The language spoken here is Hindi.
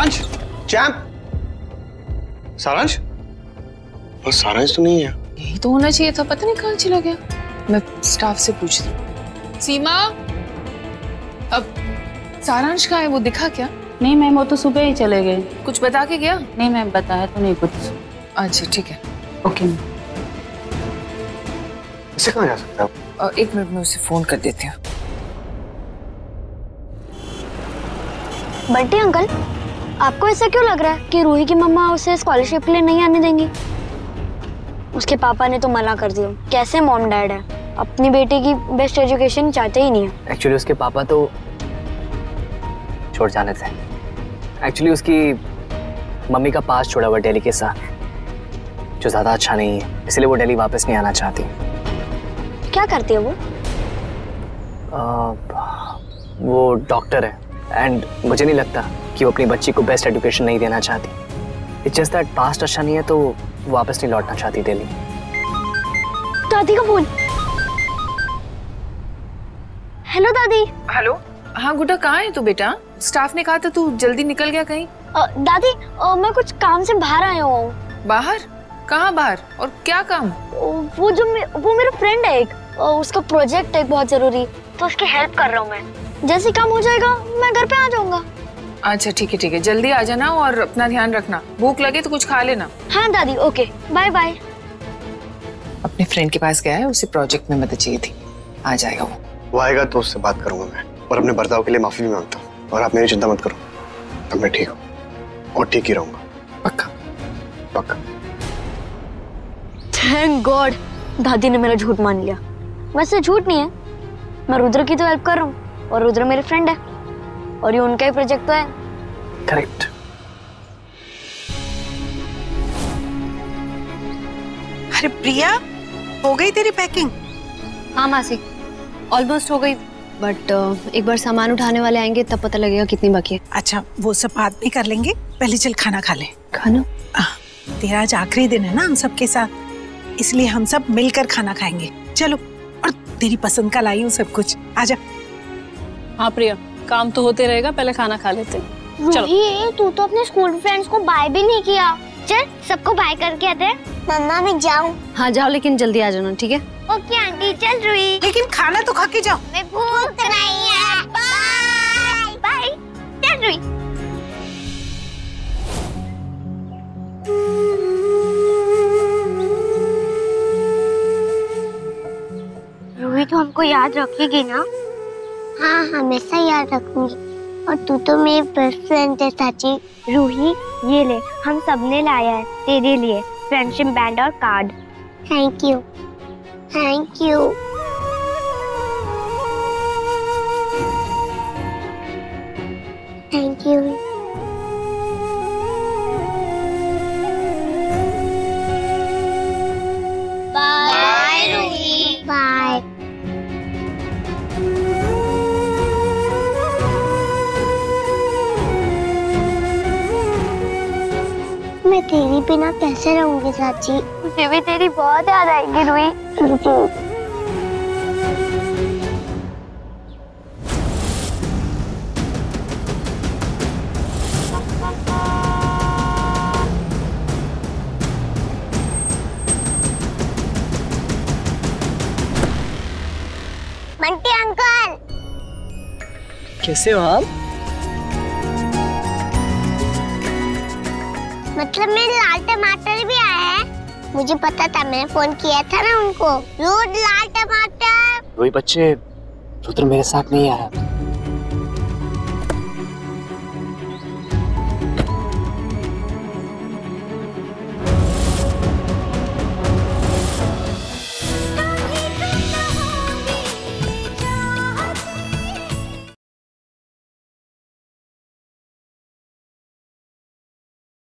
सारांश? चैंप सारांश? और सारांश तो नहीं है। यही तो होना चाहिए था पता नहीं कहाँ चला गया। मैं स्टाफ से पूछती हूँ। सीमा? अब सारांश कहाँ है वो दिखा क्या? नहीं मैम वो तो सुबह ही चले गए। कुछ बता के गया? नहीं मैम बताया तो नहीं कुछ। अच्छा ठीक है। Okay ma'am. इसे कहाँ जा सकता है? एक मिनट में उसे फ़ोन कर देती हूँ। बंटी अंकल? आपको ऐसा क्यों लग रहा है कि रूही की मम्मा उसे स्कॉलरशिप के लिए नहीं आने देंगी? उसके पापा ने तो मना कर दिया। कैसे मॉम डैड है? अपनी बेटी की बेस्ट एजुकेशन चाहते ही नहीं है। एक्चुअली उसके पापा तो छोड़ जाने थे। एक्चुअली उसकी मम्मी का पास छोड़ा हुआ दिल्ली के साथ जो ज़्यादा अच्छा नहीं है। इसलिए वो डेली वापस नहीं आना चाहती। क्या करती है वो? आ, वो डॉक्टर है। एंड मुझे नहीं लगता। कि वो अपनी बच्ची को बेस्ट एजुकेशन नहीं देना चाहती। इट्स जस्ट दैट पास्ट अच्छा नहीं है तो वापस नहीं लौटना चाहती दिल्ली दादी का फ़ोन हेलो दादी। हेलो हाँ गुड्डा कहाँ है तू बेटा? स्टाफ ने कहा था तू जल्दी निकल गया कहीं। अ, दादी अ, मैं कुछ काम से बाहर आया हुआ हूँ। बाहर? कहाँ बाहर? और क्या काम? वो जो मे, वो मेरा फ्रेंड है एक। उसका प्रोजेक्ट है बहुत ज़रूरी। तो उसकी हेल्प कर रहा हूँ मैं। जैसे काम हो जाएगा मैं घर पे आ जाऊँगा। अच्छा ठीक है ठीक है। जल्दी आ जाना और अपना ध्यान रखना। भूख लगे तो कुछ खा लेना। हाँ दादी ओके। Bye bye. अपने फ्रेंड के पास गया है उसे प्रोजेक्ट में मदद चाहिए थी। आ जाएगा वो। वो आएगा तो उससे बात करूँगा मैं। और अपने बर्ताव के लिए माफ़ी भी माँगता हूँ। और आप मेरी चिंता मत करो। अब मैं ठीक हूँ। और ठीक ही रहूँगा। पक्का। पक्का। थैंक गॉड दादी ने मेरा झूठ मान लिया। वैसे झूठ नहीं है। मैं रुद्र की तो हेल्प कर रहा हूँ। और रुद्र मेरे फ्रेंड है। और ये उनका ही प्रोजेक्ट तो है। करेक्ट अरे प्रिया हो गई तेरी पैकिंग हाँ मासी। ऑलमोस्ट हो गई। बट एक बार सामान उठाने वाले आएँगे तब पता लगेगा कितनी बाकी है। अच्छा वो सब बाद में कर लेंगे। पहले चल खाना खा ले। खाना? आह, तेरा आज आखिरी दिन है ना हम सबके साथ। इसलिए हम सब मिलकर खाना खाएँगे। चलो और तेरी पसंद का लाई हूँ सब कुछ। आजा। हाँ प्रिया काम तो होते रहेगा पहले खाना खा लेते हैं। चलो। तू तो अपने स्कूल फ्रेंड्स को बाय भी नहीं किया। चल सबको बाय करके आते हैं। मम्मा मैं जाऊँ। हाँ जाओ लेकिन जल्दी आ जाना ठीक है? ओके आंटी चल रूही लेकिन खाना तो खा के जाओ। मैं भूख नहीं है। बाय बाय चल रूही रूही तो हमको याद रखेगी ना? हाँ हमेशा याद रखूँगी। और तू तो मेरी बेस्ट फ्रेंड है चाची रूही ये ले, हम सबने लाया है तेरे लिए फ्रेंडशिप बैंड और card thank you thank you thank you मैं तेरी बिना कैसे रहूँगी चाची मुझे भी तेरी बहुत याद आएगी रूही बंटी अंकल। कैसे हो आप? मतलब मेरे लाल टमाटर भी आया है। मुझे पता था, मैंने फ़ोन किया था ना उनको। रोड लाल टमाटर। वही बच्चे, रुद्र मेरे साथ नहीं आया।